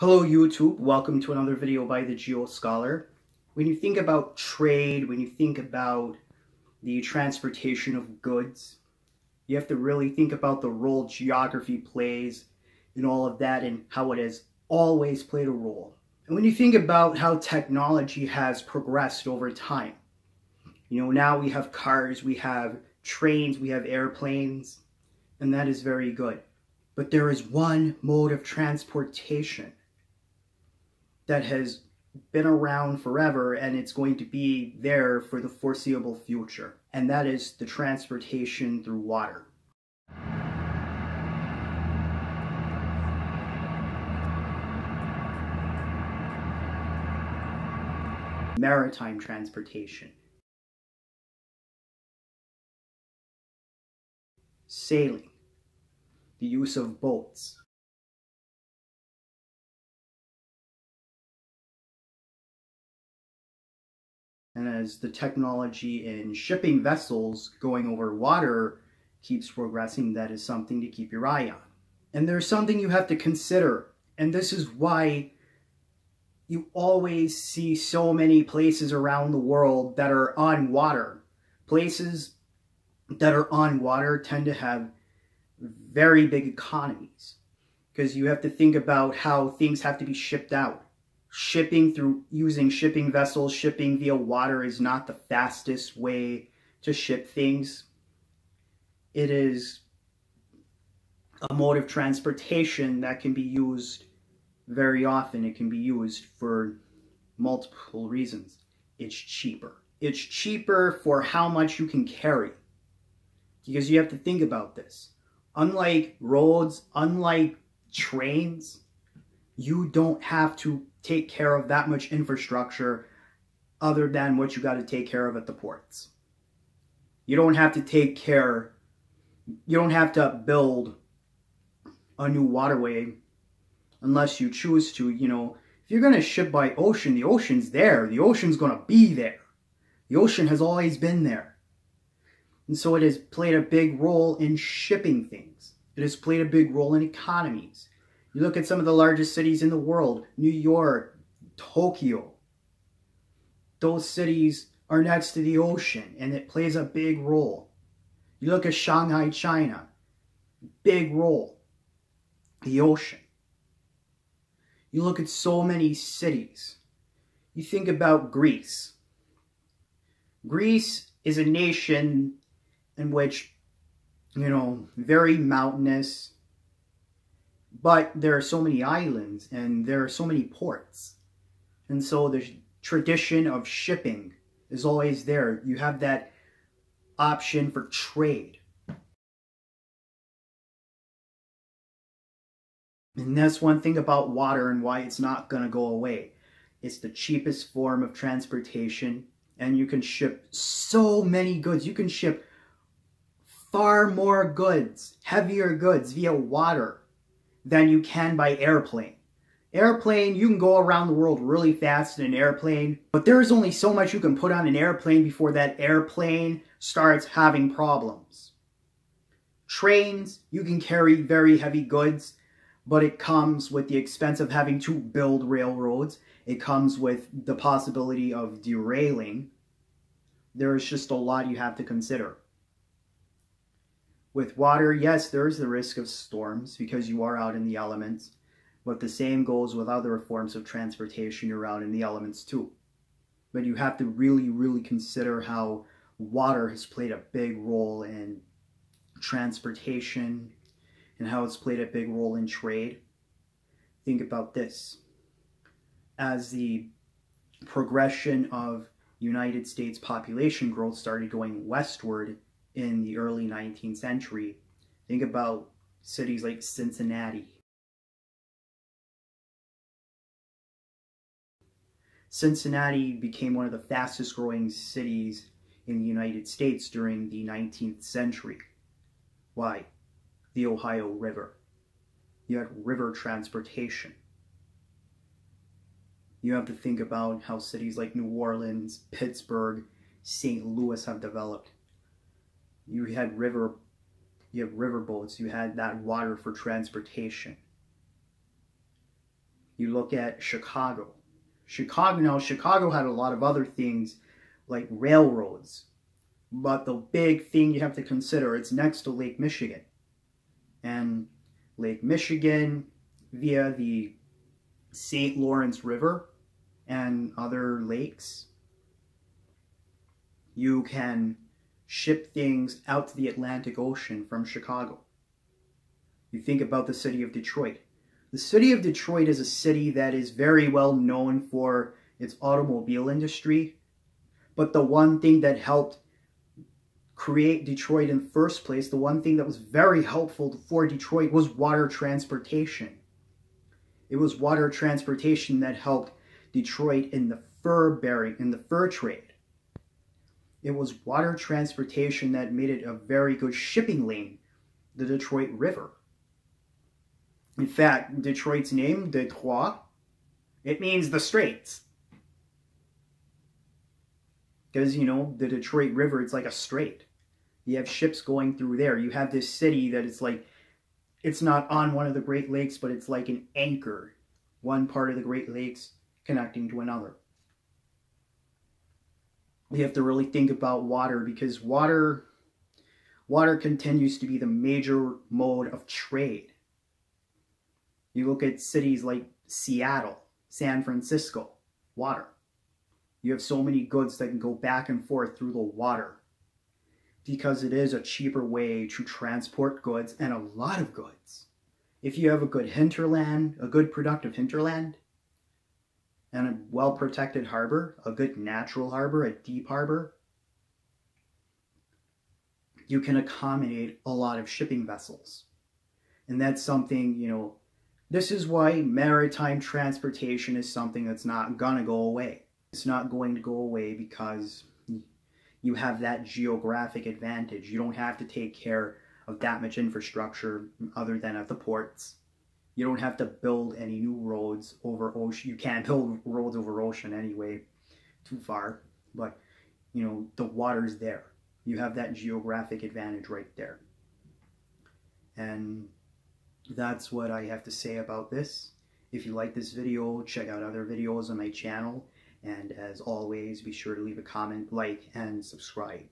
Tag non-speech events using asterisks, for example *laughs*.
Hello YouTube, welcome to another video by the Geo Scholar. When you think about trade, when you think about the transportation of goods, you have to really think about the role geography plays in all of that and how it has always played a role. And when you think about how technology has progressed over time, you know, now we have cars, we have trains, we have airplanes, and that is very good. But there is one mode of transportation that has been around forever and it's going to be there for the foreseeable future. And that is the transportation through water. Maritime transportation. Sailing. The use of boats. And as the technology in shipping vessels going over water keeps progressing, that is something to keep your eye on. And there's something you have to consider, and this is why you always see so many places around the world that are on water. Places that are on water tend to have very big economies because you have to think about how things have to be shipped out shipping through using shipping vessels, shipping via water is not the fastest way to ship things. It is a mode of transportation that can be used very often. It can be used for multiple reasons. It's cheaper. It's cheaper for how much you can carry. Because you have to think about this. Unlike roads, unlike trains, you don't have to take care of that much infrastructure other than what you got to take care of at the ports. You don't have to take care, you don't have to build a new waterway unless you choose to. You know, if you're going to ship by ocean, the ocean's there. The ocean's going to be there. The ocean has always been there. And so it has played a big role in shipping things. It has played a big role in economies. You look at some of the largest cities in the world, New York, Tokyo. Those cities are next to the ocean and it plays a big role. You look at Shanghai, China, big role, the ocean. You look at so many cities. You think about Greece. Greece is a nation in which, you know, very mountainous, but there are so many islands and there are so many ports. And so the tradition of shipping is always there. You have that option for trade. And that's one thing about water and why it's not going to go away. It's the cheapest form of transportation and you can ship so many goods. You can ship far more goods, heavier goods via water than you can by airplane. Airplane, you can go around the world really fast in an airplane, but there is only so much you can put on an airplane before that airplane starts having problems. Trains, you can carry very heavy goods, but it comes with the expense of having to build railroads. It comes with the possibility of derailing. There's just a lot you have to consider. With water, yes, there is the risk of storms because you are out in the elements, but the same goes with other forms of transportation. You're out in the elements too. But you have to really, really consider how water has played a big role in transportation and how it's played a big role in trade. Think about this. As the progression of United States population growth started going westward in the early 19th century. Think about cities like Cincinnati. Cincinnati became one of the fastest growing cities in the United States during the 19th century. Why? The Ohio River. You had river transportation. You have to think about how cities like New Orleans, Pittsburgh, St. Louis have developed you had river you have river boats you had that water for transportation You look at Chicago. Chicago, now Chicago had a lot of other things like railroads. But the big thing you have to consider, it's next to Lake Michigan. And Lake Michigan via the St. Lawrence River and other lakes, you can ship things out to the Atlantic Ocean from Chicago. You think about the city of Detroit. The city of Detroit is a city that is very well known for its automobile industry, but the one thing that helped create Detroit in the first place, the one thing that was very helpful for Detroit was water transportation. It was water transportation that helped Detroit in the fur bearing, in the fur trade. It was water transportation that made it a very good shipping lane, the Detroit River. In fact, Detroit's name, Detroit, it means the straits. Because, you know, the Detroit River, it's like a strait. You have ships going through there. You have this city that it's like, it's not on one of the Great Lakes, but it's like an anchor. One part of the Great Lakes connecting to another. We have to really think about water because water, water continues to be the major mode of trade. You look at cities like Seattle, San Francisco, water. You have so many goods that can go back and forth through the water because it is a cheaper way to transport goods and a lot of goods. If you have a good hinterland, a good productive hinterland, and a well-protected harbor, a good natural harbor, a deep harbor, you can accommodate a lot of shipping vessels. And that's something, you know, this is why maritime transportation is something that's not gonna go away. It's not going to go away because you have that geographic advantage. You don't have to take care of that much infrastructure other than at the ports. You don't have to build any new roads over ocean. You can't *laughs* build roads over ocean anyway, too far. But, you know, the water's there. You have that geographic advantage right there. And that's what I have to say about this. If you like this video, check out other videos on my channel. And as always, be sure to leave a comment, like, and subscribe.